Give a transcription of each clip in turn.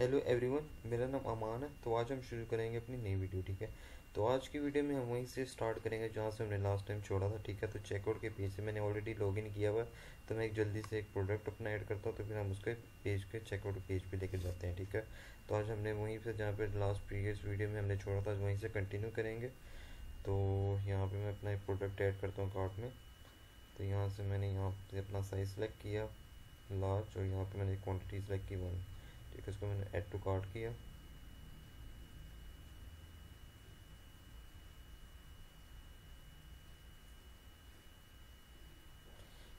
Hello every one میرا نام امان ہے تو آج ہم شروع کریں گے اپنی نئی ویڈیو، ٹھیک ہے؟ تو آج کی ویڈیو میں ہم وہیں سے سٹارٹ کریں گے جہاں سے ہم نے لاسٹ ٹائم چھوڑا تھا، ٹھیک ہے؟ تو چیک آؤٹ کے پیج سے میں نے آلریڈی لاگ ان کیا ہوا ہے، تو میں ایک جلدی سے ایک پروڈکٹ اپنا ایڈ کرتا ہوں، تو پھر ہم اس کے پیج کے چیک آؤٹ پیج پہ لے کے جاتے ہیں، ٹھیک ہے؟ تو آج ہم نے وہیں سے جہاں پہ لاسٹ پریویس ویڈیو میں ہم نے چھوڑا تھا، آج وہیں سے کنٹینیو کریں گے۔ تو یہاں پہ میں اپنا ایک پروڈکٹ ایڈ کرتا ہوں کارٹ میں۔ تو یہاں سے میں نے یہاں سے اپنا سائز سلیکٹ کیا لارج اور یہاں پہ میں نے کوانٹٹی سلیکٹ کی ون ایک اس کو میں نے ایڈ ٹو کارٹ کیا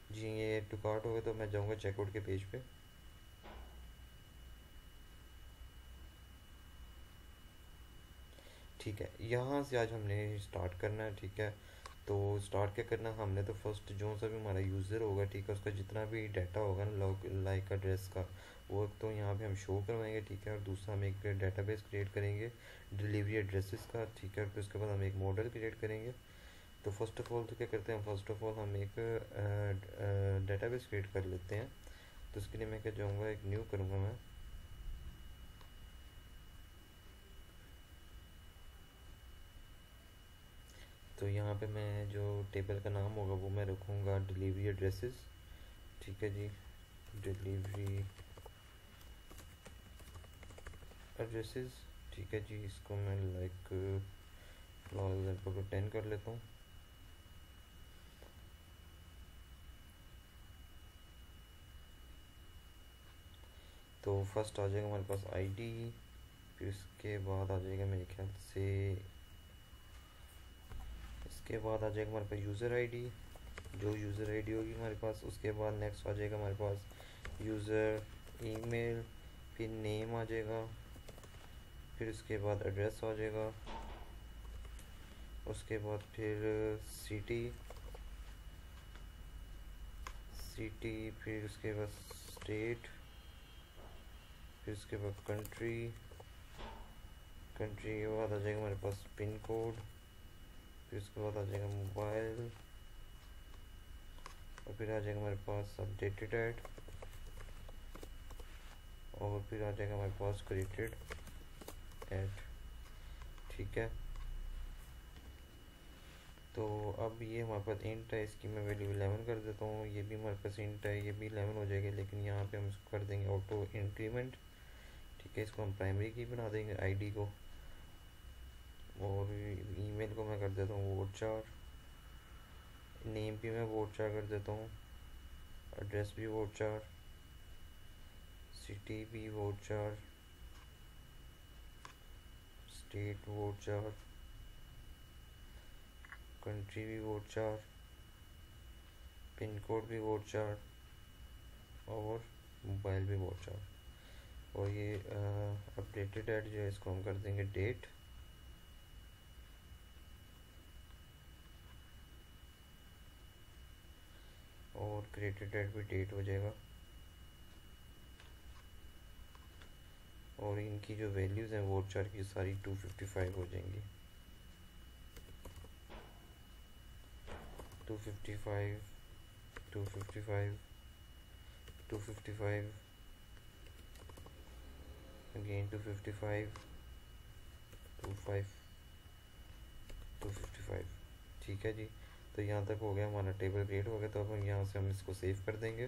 جی یہ ایڈ ٹو کارٹ ہوگا تو میں جاؤں گا چیک اوٹ کے پیج پہ ٹھیک ہے یہاں سے آج ہم نے سٹارٹ کرنا ہے ٹھیک ہے تو سٹارٹ کیا کرنا؟ ہم نے تو فرسٹ جو سا بھی ہمارا یوزر ہوگا، ٹھیک ہے، اس کا جتنا بھی ڈیٹا ہوگا نا لائک ایڈریس کا، وہ تو یہاں پہ ہم شو کروائیں گے، ٹھیک ہے، اور دوسرا ہم ایک ڈیٹا بیس کریٹ کریں گے ڈیلیوری ایڈریسز کا، ٹھیک ہے، اور پھر اس کے بعد ہم ایک ماڈل کریٹ کریں گے۔ تو فرسٹ آف آل تو کیا کرتے ہیں فرسٹ آف آل ہم ایک ڈیٹا بیس کریٹ کر لیتے ہیں۔ تو اس کے لیے میں کیا جاؤں گا، ایک نیو کروں گا میں۔ تو یہاں پہ میں جو ٹیبل کا نام ہوگا وہ میں رکھوں گا ڈیلیوری ایڈریسز۔ ٹھیک ہے جی۔ Delivery addresses. ٹھیک ہے جی اس کو میں لائک کو ٹین کر لیتا ہوں۔ تو فرسٹ آ جائے گا ہمارے پاس آئی ڈی، پھر اس کے بعد آ جائے گا میرے خیال سے کے بعد آ جائے گا ہمارے پاس یوزر آئی ڈی جو یوزر آئی ڈی ہوگی ہمارے پاس، اس کے بعد نیکسٹ آ جائے گا ہمارے پاس یوزر ای میل پھر نیم آ جائے گا، پھر اس کے بعد ایڈریس آ جائے گا، اس کے بعد پھر سٹی سٹی پھر اس کے بعد اسٹیٹ پھر اس کے بعد کنٹری کنٹری کے بعد آ جائے گا ہمارے پاس پن کوڈ پھر اس کے بعد آ جائے گا موبائل اور پھر آ جائے گا ہمارے پاس اپڈیٹڈ ایڈ اور پھر آ جائے گا ہمارے پاس کریٹڈ ایڈ ٹھیک ہے؟ تو اب یہ ہمارے پاس انٹ ہے، اس کی میں ویلیو الیون کر دیتا ہوں۔ یہ بھی ہمارے پاس انٹ ہے، یہ بھی الیون ہو جائے گا، لیکن یہاں پہ ہم اس کو کر دیں گے آٹو انکریمنٹ ٹھیک ہے، اس کو ہم پرائمری کی بنا دیں گے آئی ڈی کو۔ اور ای میل کو میں کر دیتا ہوں ووٹ چار نیم بھی میں ووٹ چار کر دیتا ہوں ایڈریس بھی ووٹ چار سٹی بھی varchar state varchar country بھی ووٹ چار پن کوڈ بھی ووٹ چار اور موبائل بھی ووٹ چار اور یہ اپڈیٹڈ ایڈ جو ہے اس کو ہم کر دیں گے ڈیٹ اور کریڈ ایڈ بھی ڈیٹ ہو جائے گا۔ اور ان کی جو ویلیوز ہیں وہ چار کی ساری ٹو ففٹی فائیو ہو جائیں گی۔ Two fifty five two fifty five two fifty five again two fifty five two five two fifty five ٹھیک ہے جی؟ تو یہاں تک ہو گیا ہمارا ٹیبل کریٹ ہو گیا تو یہاں سے ہم اس کو سیف کر دیں گے۔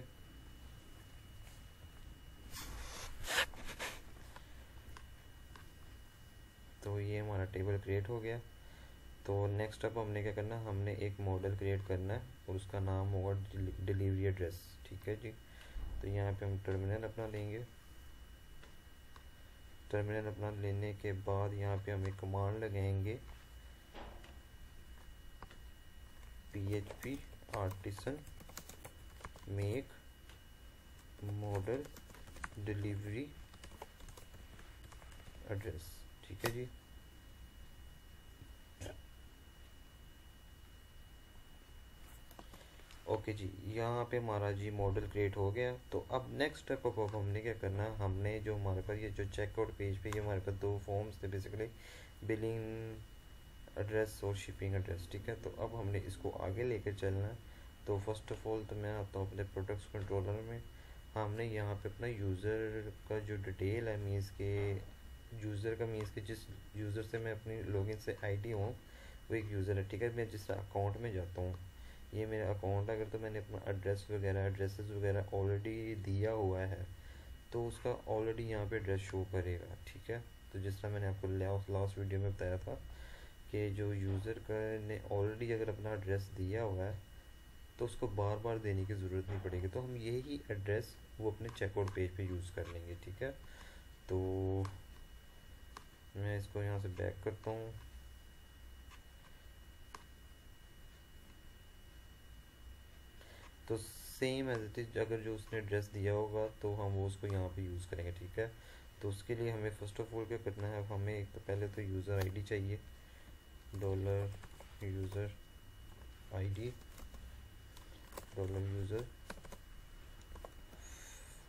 تو یہ ہمارا ٹیبل کریٹ ہو گیا۔ تو نیکسٹ اپ ہم نے کیا کرنا ہم نے ایک موڈل کریٹ کرنا ہے اور اس کا نام ہوگا ڈیلیوری ایڈریس ٹھیک ہے جی؟ تو یہاں پہ ہم ٹرمینل اپنا لیں گے۔ ٹرمینل اپنا لینے کے بعد یہاں پہ ہم ایک کمانڈ لگائیں گے۔ PHP artisan make model delivery address. ٹھیک ہے جی اوکے جی یہاں پہ ہمارا جی موڈل کریٹ ہو گیا تو اب نیکسٹ ٹیپ اسٹیپ کو ہم نے کیا کرنا ہم نے جو ہمارے پر یہ جو چیک آؤٹ پیج پہ یہ ہمارے پر دو فارمس تھے بیسکلی بلنگ ایڈریس اور شپنگ ایڈریس ٹھیک ہے؟ تو اب ہم نے اس کو آگے لے کے چلنا ہے۔ تو فرسٹ آف آل تو میں آتا ہوں اپنے پروڈکٹس کنٹرولر میں۔ ہاں، ہم نے یہاں پہ اپنا یوزر کا جو ڈیٹیل ہے مینس کے یوزر کا مینس کے جس یوزر سے میں اپنی لاگ ان سے آئی ڈی ہوں، وہ ایک یوزر ہے، ٹھیک ہے؟ میں جس اکاؤنٹ میں جاتا ہوں، یہ میرا اکاؤنٹ اگر تو میں نے اپنا ایڈریس وغیرہ ایڈریسز وغیرہ آلریڈی دیا ہوا ہے، تو اس کا آلریڈی یہاں پہ ایڈریس شو کرے گا، ٹھیک ہے؟ تو جس طرح میں نے آپ کو لاسٹ ویڈیو میں بتایا تھا کہ جو یوزر کا نے آلریڈی اگر اپنا ایڈریس دیا ہوا ہے، تو اس کو بار بار دینے کی ضرورت نہیں پڑے گی۔ تو ہم یہی ایڈریس وہ اپنے چیک آؤٹ پیج پہ یوز کر لیں گے، ٹھیک ہے؟ تو میں اس کو یہاں سے بیک کرتا ہوں۔ تو سیم ایز اٹ از اگر جو اس نے ایڈریس دیا ہوگا، تو ہم وہ اس کو یہاں پہ یوز کریں گے، ٹھیک ہے؟ تو اس کے لیے ہمیں فرسٹ آف آل کیا کرنا ہے؟ ہمیں ایک تو پہلے تو یوزر آئی ڈی چاہیے۔ Dollar user ID D dollar user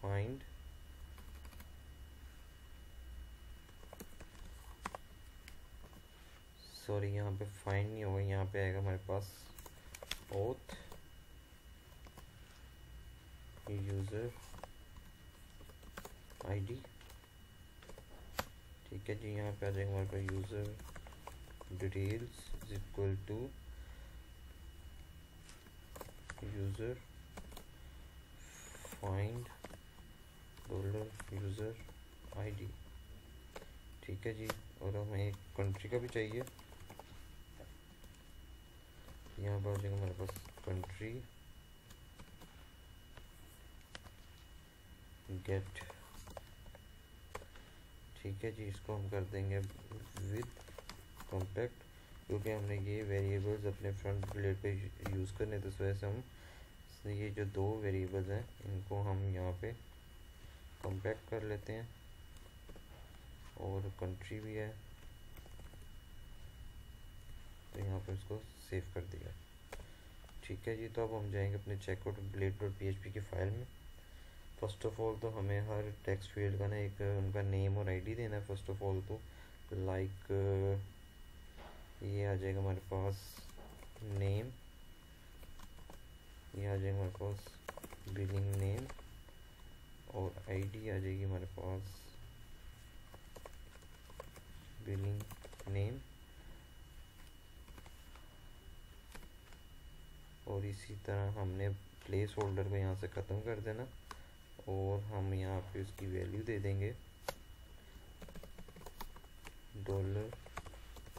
find sorry یہاں پہ فائنڈ نہیں ہوگا یہاں پہ آئے گا ہمارے پاس اوتھ یوزر آئی ڈی ٹھیک ہے جی یہاں پہ آ جائے گا ہمارے پاس user details is equal to user find dollar user ID D ٹھیک ہے جی اور ہمیں ایک کنٹری کا بھی چاہیے یہاں پر جائے گا ہمارے پاس کنٹری گیٹ ٹھیک ہے جی اس کو ہم کر دیں گے ود کمپیکٹ کیونکہ ہم نے یہ ویریبلز اپنے فرنٹ پلیٹ پہ یوز کرنے تو اس وجہ سے ہم یہ جو دو ویریبلز ہیں، ان کو ہم یہاں پہ کمپیکٹ کر لیتے ہیں، اور کنٹری بھی ہے، تو یہاں پہ اس کو سیو کر دیا۔ ٹھیک ہے جی تو اب ہم جائیں گے اپنے check out blade dot P H P کی فائل میں۔ فرسٹ آف آل تو ہمیں ہر ٹیکسٹ فیلڈ کا نا ایک ان کا نیم اور آئی ڈی دینا ہے فرسٹ آف آل تو لائک یہ آ جائے گا ہمارے پاس نیم یہ آ جائے گا ہمارے پاس بلنگ نیم اور آئی ڈی آ جائے گی ہمارے پاس بلنگ نیم اور اسی طرح ہم نے پلیس ہولڈر کو یہاں سے ختم کر دینا اور ہم یہاں پہ اس کی ویلیو دے دیں گے. Dollar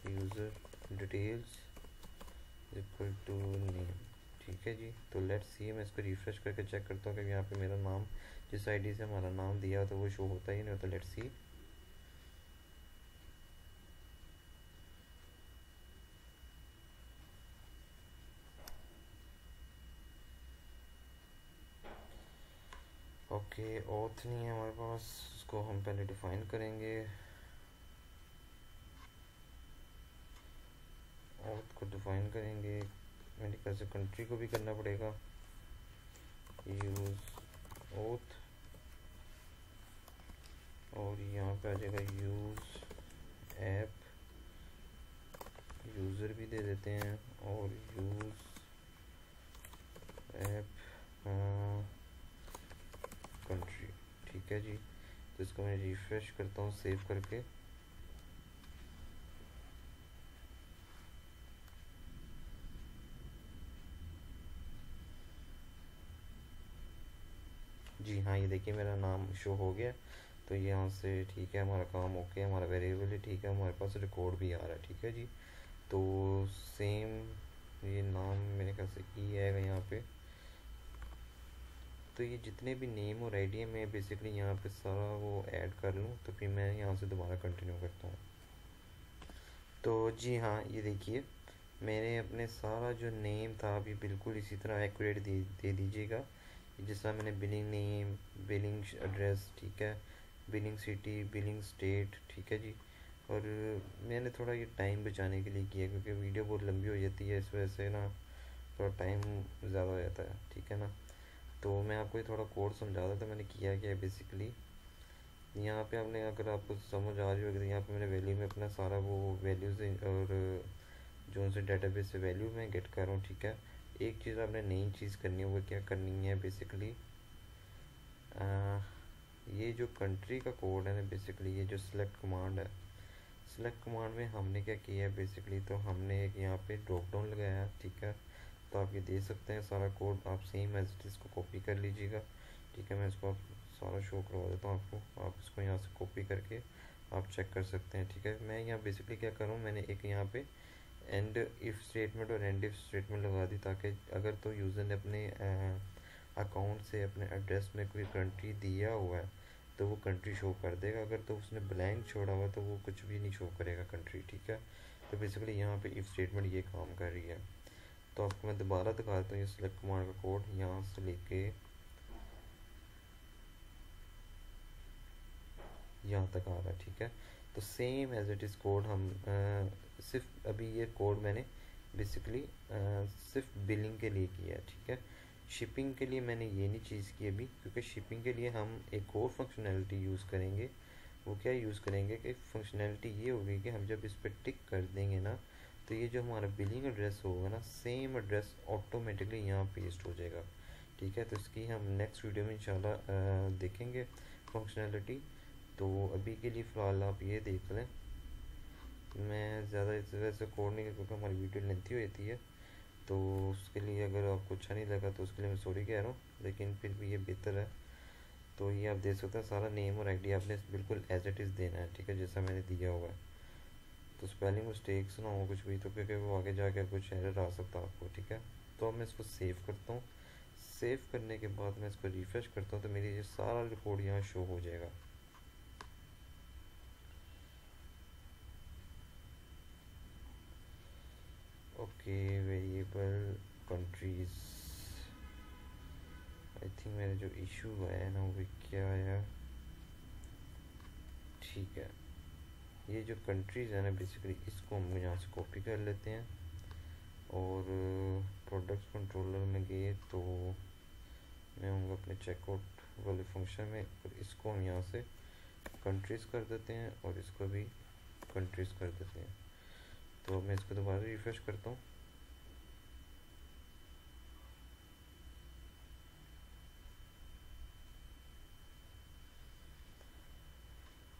user details equal to name ٹھیک ہے جی؟ تو لیٹ سی میں اس کو ریفریش کر کے چیک کرتا ہوں کہ یہاں پہ میرا نام، جس آئی ڈی سے ہمارا نام دیا تو وہ شو ہوتا ہی نہیں ہوتا لیٹ سی اوکے اوتھ نہیں ہے ہمارے پاس، اس کو ہم پہلے ڈیفائن کریں گے۔ اوتھ کو ڈیفائن کریں گے. میری خیال سے کنٹری کو بھی کرنا پڑے گا. یوز اوتھ اور یہاں پہ آ جائے گا یوز ایپ یوزر بھی دے دیتے ہیں. اور یوز ایپ کنٹری ٹھیک ہے جی. تو اس کو میں ریفریش کرتا ہوں سیو کر کے. جی ہاں یہ دیکھیے میرا نام شو ہو گیا، تو یہاں سے ٹھیک ہے، ہمارا کام اوکے ہمارا ویریبل ہے ٹھیک ہے، ہمارے پاس ریکارڈ بھی آ رہا ہے، ٹھیک ہے جی۔ تو سیم یہ نام میرے خیال سے ای آئے گا یہاں پہ۔ تو یہ جتنے بھی نیم اور آئی ڈی میں بیسکلی یہاں پہ سارا وہ ایڈ کر لوں، تو پھر میں یہاں سے دوبارہ کنٹینیو کرتا ہوں۔ تو جی ہاں یہ دیکھیے، میں نے اپنے سارا جو نیم تھا، ابھی بالکل اسی طرح ایکوریٹ دے دیجیے گا۔ جس طرح میں نے بلنگ نیم، بلنگ ایڈریس، ٹھیک ہے، بلنگ سٹی، بلنگ اسٹیٹ، ٹھیک ہے جی۔ اور میں نے تھوڑا یہ ٹائم بچانے کے لیے کیا کیونکہ ویڈیو بہت لمبی ہو جاتی ہے، اس وجہ سے نا تھوڑا ٹائم زیادہ ہو جاتا ہے، ٹھیک ہے نا۔ تو میں آپ کو یہ تھوڑا کوڈ سمجھا رہا تھا، میں نے کیا کیا بیسکلی یہاں پہ ہم نے اگر آپ کو سمجھ آ رہی ہوگی یہاں پہ میں نے ویلیو میں اپنا سارا وہ ویلیوز اور جو ان سے ڈیٹا بیس سے ویلیو میں گیٹ کر رہا ہوں، ٹھیک ہے۔ ایک چیز آپ نے نئی چیز کرنی ہے، وہ کیا کرنی ہے بیسکلی یہ جو کنٹری کا کوڈ ہے نا بیسکلی یہ جو سلیکٹ کمانڈ ہے سلیکٹ کمانڈ میں ہم نے کیا کیا ہے بیسکلی تو ہم نے ایک یہاں پہ ڈراپ ڈاؤن لگایا، ٹھیک ہے؟ تو آپ یہ دیکھ سکتے ہیں سارا کوڈ آپ سیم ایز اٹ اس کو کاپی کر لیجیے گا، ٹھیک ہے؟ میں اس کو آپ سارا شو کروا دیتا ہوں آپ کو، آپ اس کو یہاں سے کاپی کر کے آپ چیک کر سکتے ہیں، ٹھیک ہے؟ میں یہاں بیسکلی کیا کروں میں نے ایک یہاں پہ اینڈ ایف اسٹیٹمنٹ اور اینڈ ایف اسٹیٹمنٹ لگا دی تاکہ اگر تو یوزر نے اپنے اکاؤنٹ سے اپنے ایڈریس میں کوئی کنٹری دیا ہوا ہے، تو وہ کنٹری شو کر دے گا۔ اگر تو اس نے بلینک چھوڑا ہوا تو وہ کچھ بھی نہیں شو کرے گا کنٹری ٹھیک ہے؟ تو بیسکلی یہاں پہ ایف اسٹیٹمنٹ یہ کام کر رہی ہے۔ تو آپ کو میں دوبارہ دکھاتا ہوں، یہ سلیکٹ کمانڈ کا کوڈ یہاں سے لے کے یہاں تک آ رہا ہے، ٹھیک ہے؟ تو same as it is code ہم صرف ابھی یہ کوڈ میں نے بیسکلی صرف بلنگ کے لیے کیا ہے، ٹھیک ہے؟ شپنگ کے لیے میں نے یہ نہیں چیز کی ابھی، کیونکہ شپنگ کے لیے ہم ایک اور فنکشنالٹی یوز کریں گے۔ وہ کیا یوز کریں گے کہ فنکشنالٹی یہ ہوگی کہ ہم جب اس پہ ٹک کر دیں گے نا، تو یہ جو ہمارا بلنگ ایڈریس ہوگا نا سیم ایڈریس آٹومیٹکلی یہاں پیسٹ ہو جائے گا۔ ٹھیک ہے؟ تو اس کی ہم نیکسٹ ویڈیو میں انشاءاللہ دیکھیں گے فنکشنالٹی تو ابھی کے لیے فی الحال آپ یہ دیکھ لیں۔ میں زیادہ اس وجہ سے کوڈ نہیں کیونکہ ہماری ویڈیو لینتھی ہوتی ہے۔ تو اس کے لیے اگر آپ کو اچھا نہیں لگا تو اس کے لیے میں سوری کہہ رہا ہوں، لیکن پھر بھی یہ بہتر ہے۔ تو یہ آپ دیکھ سکتے ہیں، سارا نیم اور آئی ڈی آپ نے بالکل ایز اٹ از دینا ہے، ٹھیک ہے، جیسا میں نے دیا ہوا ہے۔ تو اسپیلنگ مسٹیکس نہ ہو کچھ بھی، تو کیونکہ وہ آگے جا کے کچھ ایرر آ سکتا آپ کو، ٹھیک ہے۔ تو اب میں اس کو سیو کرتا ہوں۔ سیو کرنے کے بعد میں اس کو ریفریش کرتا ہوں تو میری یہ سارا ریکارڈ یہاں شو ہو جائے گا۔ Okay variable countries I think میرا جو ایشو ہے نا وہ کیا آیا ٹھیک ہے. یہ جو کنٹریز ہیں نا بیسیکلی اس کو ہم یہاں سے کاپی کر لیتے ہیں. اور پروڈکٹ کنٹرولر میں گئے تو میں ہوں گا اپنے چیک آؤٹ والے فنکشن میں اور اس کو ہم یہاں سے کنٹریز کر دیتے ہیں اور اس کو بھی کنٹریز کر دیتے ہیں. تو میں اس کو دوبارہ ریفریش کرتا ہوں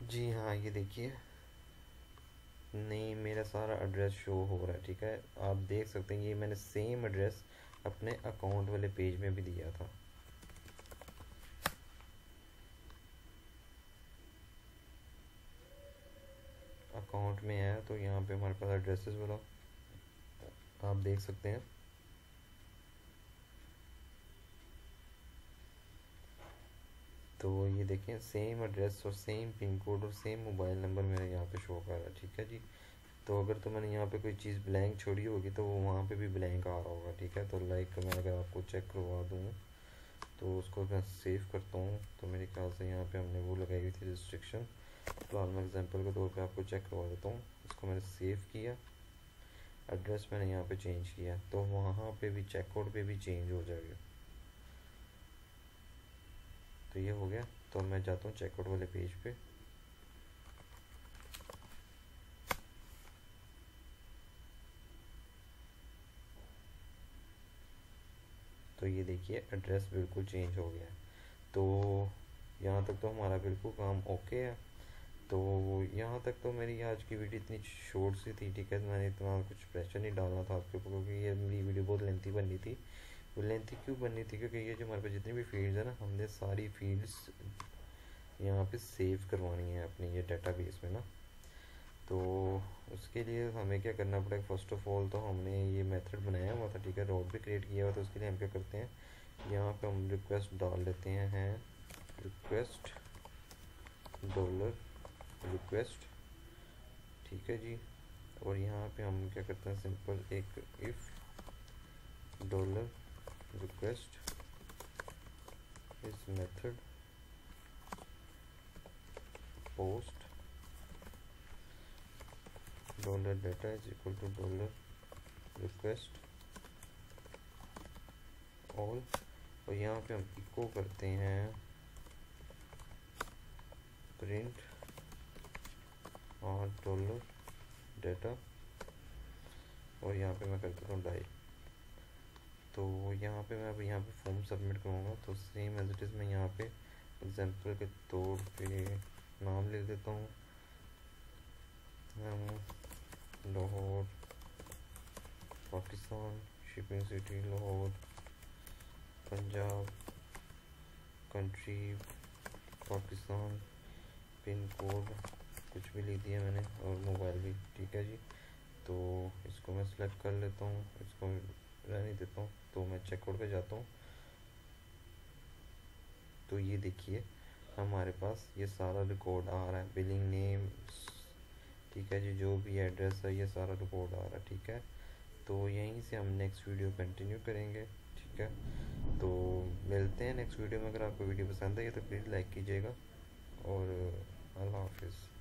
جی ہاں یہ دیکھیے نہیں میرا سارا ایڈریس شو ہو رہا ہے ٹھیک ہے آپ دیکھ سکتے ہیں یہ میں نے سیم ایڈریس اپنے اکاؤنٹ والے پیج میں بھی دیا تھا اکاؤنٹ میں ہے تو یہاں پہ ہمارے پاس ایڈریسز والا آپ دیکھ سکتے ہیں۔ تو یہ دیکھیں سیم ایڈریس اور سیم پن کوڈ اور سیم موبائل نمبر میرا یہاں پہ شو کر رہا ہے، ٹھیک ہے جی؟ تو اگر تو میں نے یہاں پہ کوئی چیز بلینک چھوڑی ہوگی تو وہ وہاں پہ بھی بلینک آ رہا ہوگا، ٹھیک ہے؟ تو لائک میں اگر آپ کو چیک کروا دوں تو اس کو میں سیو کرتا ہوں۔ تو میرے خیال سے یہاں پہ ہم نے وہ لگائی ہوئی تھی ریسٹرکشن فی میں ایگزامپل کے طور پہ آپ کو چیک کروا دیتا ہوں۔ اس کو میں نے سیو کیا۔ ایڈریس میں نے یہاں پہ چینج کیا۔ تو وہاں پہ بھی چیک آؤٹ پہ بھی چینج ہو جائے گا۔ تو یہ ہو گیا۔ تو میں جاتا ہوں چیک آؤٹ والے پیج پہ۔ تو یہ دیکھیے ایڈریس بالکل چینج ہو گیا۔ ہے تو یہاں تک تو ہمارا بالکل کام اوکے ہے۔ تو یہاں تک تو میری آج کی ویڈیو اتنی شورٹ سی تھی، ٹھیک ہے، میں نے اتنا کچھ پریشر نہیں ڈالنا تھا آپ کے اوپر کیونکہ یہ میری ویڈیو بہت لینتھی بننی تھی۔ وہ لینتھی کیوں بننی تھی؟ کیونکہ یہ جو ہمارے پاس جتنی بھی فیلڈز ہیں نا، ہم نے ساری فیلڈس یہاں پہ سیو کروانی ہے اپنی یہ ڈیٹا بیس میں نا۔ تو اس کے لیے ہمیں کیا کرنا پڑے گا فرسٹ آف آل تو ہم نے یہ میتھڈ بنایا ہوا تھا، ٹھیک ہے روڈ بھی کریٹ کیا ہوا تو اس کے لیے ہم کیا کرتے ہیں، یہاں پہ ہم ریکویسٹ ڈال دیتے ہیں ریکویسٹ ڈالر ریکویسٹ ٹھیک ہے جی. اور یہاں پہ ہم کیا کرتے ہیں؟ سمپل ایک if dollar request is method post dollar data is equal to dollar request all اور یہاں پہ ہم اکو کرتے ہیں. پرنٹ اور ڈالر ڈیٹا اور یہاں پہ میں کر دیتا ہوں ڈائی۔ تو یہاں پہ میں اب یہاں پہ فارم سبمٹ کروں گا، تو سیم ایز اٹ از میں یہاں پہ اگزامپل کے طور پہ نام لے دیتا ہوں۔ Lahore, Pakistan shipping city Lahore, Punjab country Pakistan, pin code. کچھ بھی لکھ دیا میں نے اور موبائل بھی، ٹھیک ہے جی۔ تو اس کو میں سلیکٹ کر لیتا ہوں، اس کو رہنے دیتا ہوں۔ تو میں چیک آؤٹ پہ جاتا ہوں۔ تو یہ دیکھیے، ہمارے پاس یہ سارا ریکارڈ آ رہا ہے۔ بلنگ نیم ٹھیک ہے جی جو بھی ایڈریس ہے، یہ سارا ریکارڈ آ رہا ہے، ٹھیک ہے۔ تو یہیں سے ہم نیکسٹ ویڈیو کنٹینیو کریں گے، ٹھیک ہے۔ تو ملتے ہیں نیکسٹ ویڈیو میں۔ اگر آپ کو ویڈیو پسند آئی تو پلیز لائک کیجیے گا۔ اور اللہ حافظ۔